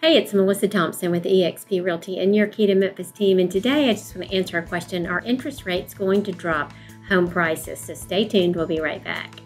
Hey, it's Melissa Thompson with eXp Realty and your Key to Memphis team. And today I just want to answer a question Are interest rates going to drop home prices? So stay tuned. We'll be right back.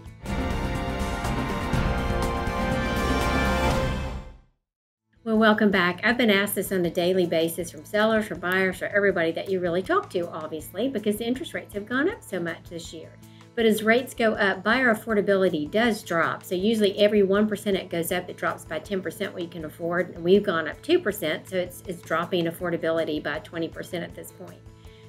Well, welcome back. I've been asked this on a daily basis from sellers, from buyers, for everybody that you really talk to, obviously, because the interest rates have gone up so much this year. But as rates go up, buyer affordability does drop. So usually every 1% it goes up, it drops by 10% what you can afford. And we've gone up 2%, so it's, it's dropping affordability by 20% at this point.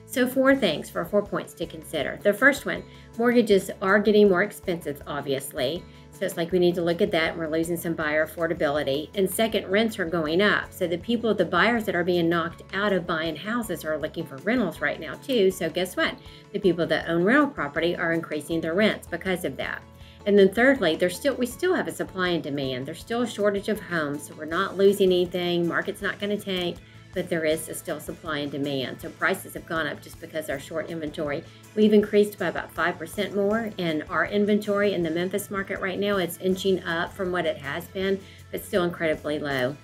So, four things for four points to consider. The first one mortgages are getting more expensive, obviously. It's like we need to look at that and we're losing some buyer affordability. And second, rents are going up. So, the people, the buyers that are being knocked out of buying houses are looking for rentals right now, too. So, guess what? The people that own rental property are increasing their rents because of that. And then thirdly, there's still we still have a supply and demand. There's still a shortage of homes, so we're not losing anything. Market's not going to tank but there is still supply and demand. So prices have gone up just because our short inventory. We've increased by about 5% more in our inventory in the Memphis market right now. It's inching up from what it has been, but still incredibly low.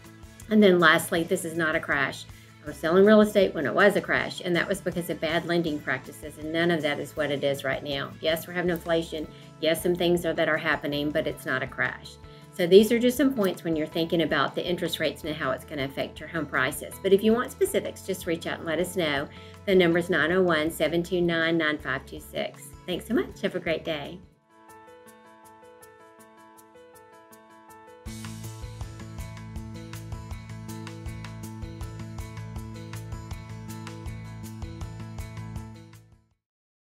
And then lastly, this is not a crash. I was selling real estate when it was a crash, and that was because of bad lending practices, and none of that is what it is right now. Yes, we're having inflation. Yes, some things are, that are happening, but it's not a crash. So these are just some points when you're thinking about the interest rates and how it's going to affect your home prices. But if you want specifics, just reach out and let us know. The number is 901 729 9526. Thanks so much. Have a great day.